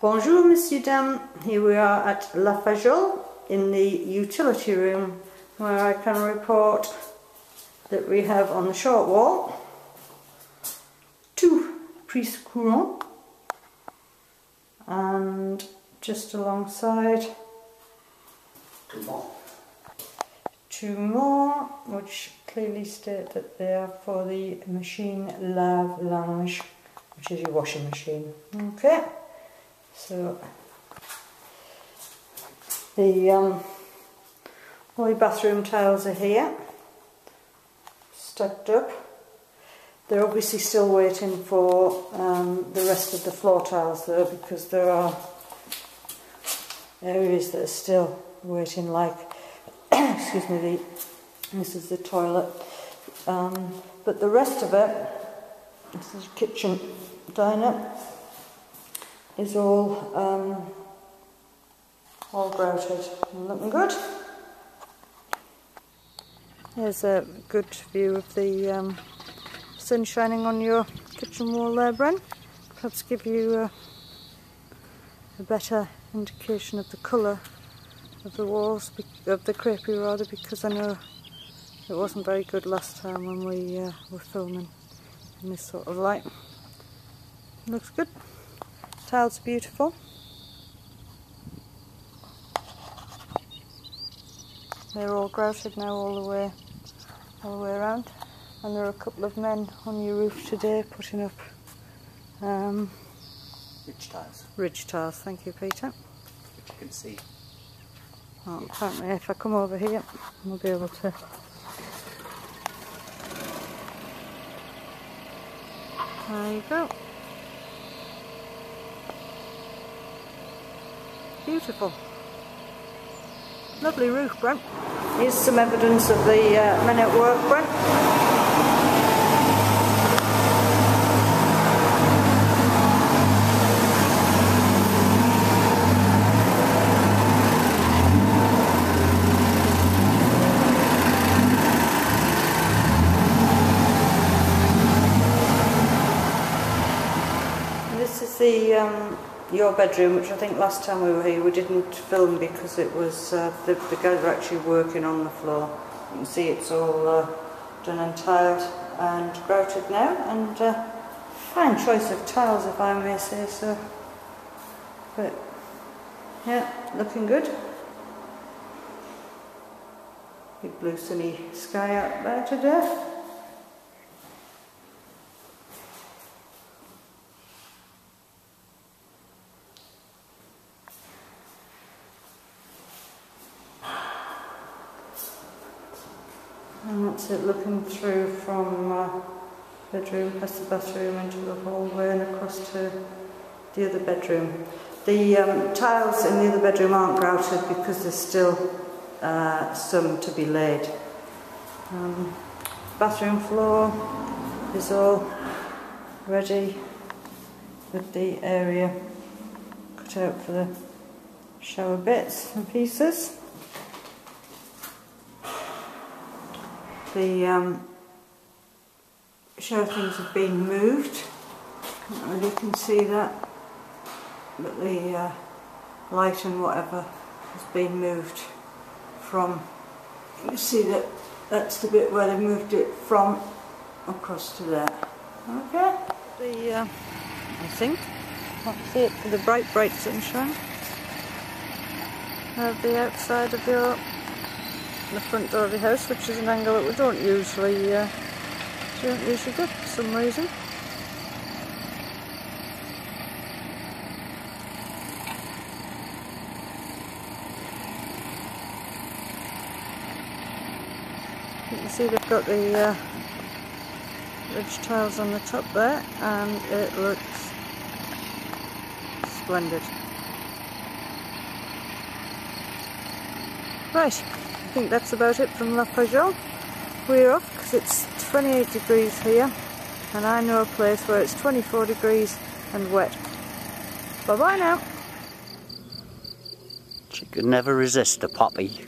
Bonjour, Monsieur Dame. Here we are at La Fajole in the utility room where I can report that we have on the short wall two prises courant and just alongside two more. Two more which clearly state that they are for the machine lave linge which is your washing machine. Okay. So the um, all the bathroom tiles are here, stacked up. They're obviously still waiting for um, the rest of the floor tiles though because there are areas that are still waiting like, excuse me, the, this is the toilet. Um, but the rest of it, this is kitchen diner, is all um, all grouted looking good. Here's a good view of the um, sun shining on your kitchen wall there, Bren. Perhaps give you a, a better indication of the colour of the walls, of the crépi rather, because I know it wasn't very good last time when we uh, were filming in this sort of light. Looks good. Tiles beautiful. They're all grouted now all the way all the way around. And there are a couple of men on your roof today putting up um, ridge tiles. Ridge tiles, thank you Peter. Which you can see. Well, apparently if I come over here we'll be able to There you go. Beautiful. Lovely roof, Brent. Here's some evidence of the uh, men at work, Brent. This is the um, your bedroom, which I think last time we were here we didn't film because it was uh, the, the guys were actually working on the floor. You can see it's all uh, done and tiled and grouted now, and uh, fine choice of tiles if I may say so. But yeah, looking good. Big blue sunny sky out there today. And that's it looking through from uh, bedroom past the bathroom into the hallway and across to the other bedroom. The um, tiles in the other bedroom aren't grouted because there's still uh, some to be laid. Um, bathroom floor is all ready with the area cut out for the shower bits and pieces. The um, show things have been moved. Can't really can see that, but the uh, light and whatever has been moved from. You see that that's the bit where they moved it from across to there. Okay. The uh, I think that's it for the bright, bright sunshine the outside of your the front door of the house, which is an angle that we don't usually uh, don't usually get for some reason. You can see they've got the uh, ridge tiles on the top there, and it looks splendid. Right. I think that's about it from La Fajole. We're off because it's 28 degrees here and I know a place where it's 24 degrees and wet. Bye bye now. She could never resist a poppy.